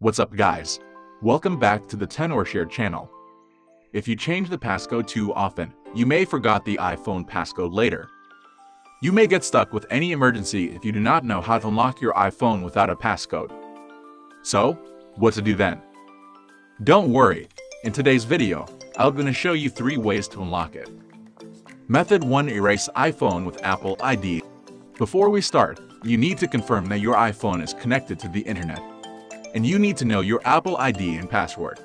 What's up guys? Welcome back to the Tenorshare channel. If you change the passcode too often, you may forgot the iPhone passcode later. You may get stuck with any emergency if you do not know how to unlock your iPhone without a passcode. So, what to do then? Don't worry, in today's video, I'm going to show you 3 ways to unlock it. Method 1 Erase iPhone with Apple ID. Before we start, you need to confirm that your iPhone is connected to the internet. And you need to know your Apple ID and password.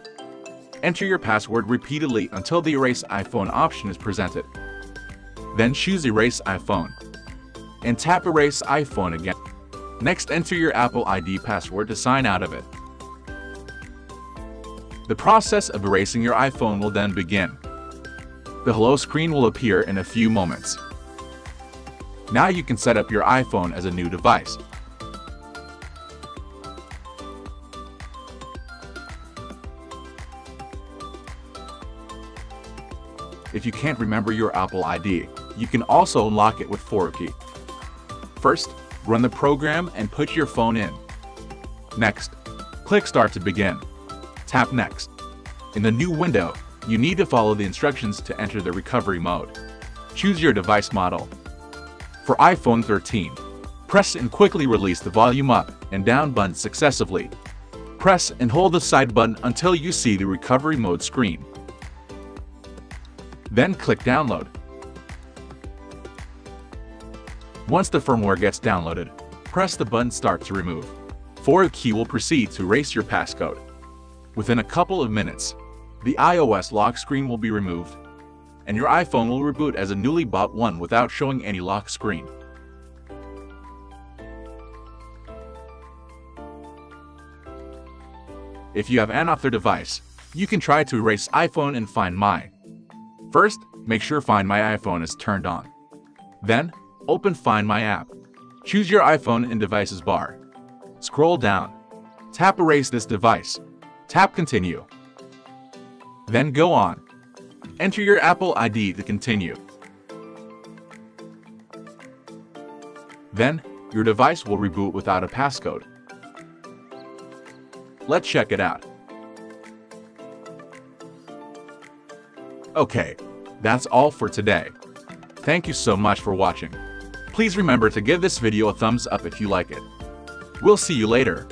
Enter your password repeatedly until the Erase iPhone option is presented. Then choose Erase iPhone. And tap Erase iPhone again. Next, enter your Apple ID password to sign out of it. The process of erasing your iPhone will then begin. The hello screen will appear in a few moments. Now you can set up your iPhone as a new device. If you can't remember your Apple ID, you can also unlock it with 4uKey. First, run the program and put your phone in. Next, click Start to begin. Tap Next. In the new window, you need to follow the instructions to enter the recovery mode. Choose your device model. For iPhone 13, press and quickly release the volume up and down buttons successively. Press and hold the side button until you see the recovery mode screen. Then click Download. Once the firmware gets downloaded, press the button Start to remove. 4uKey will proceed to erase your passcode. Within a couple of minutes, the iOS lock screen will be removed, and your iPhone will reboot as a newly bought one without showing any lock screen. If you have an other device, you can try to erase iPhone and Find My. First, make sure Find My iPhone is turned on. Then, open Find My app. Choose your iPhone in Devices bar. Scroll down. Tap Erase this device. Tap Continue. Then go on. Enter your Apple ID to continue. Then, your device will reboot without a passcode. Let's check it out. Okay, that's all for today. Thank you so much for watching. Please remember to give this video a thumbs up if you like it. We'll see you later.